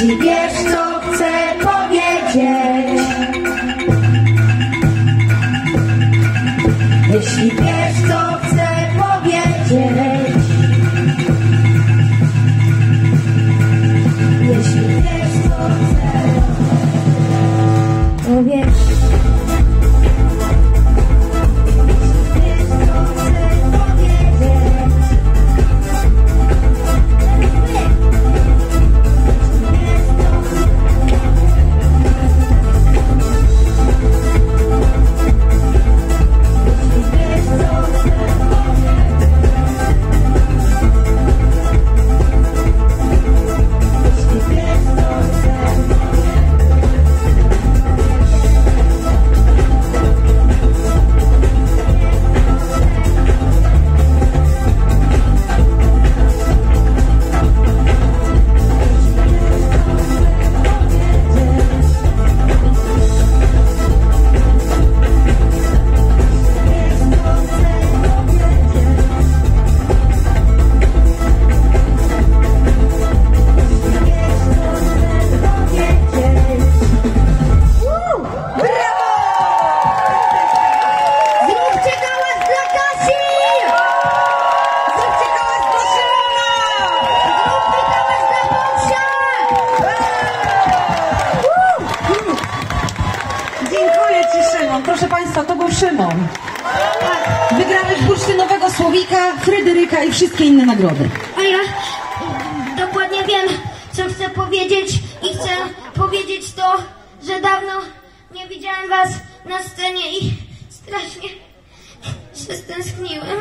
Jeśli wiesz, co chcę powiedzieć. Jeśli wiesz Szymon. Proszę Państwa, to był Szymon. Wygrałeś bursztynowego słowika, Fryderyka i wszystkie inne nagrody. A ja dokładnie wiem, co chcę powiedzieć i chcę powiedzieć to, że dawno nie widziałem was na scenie i strasznie się stęskniłem.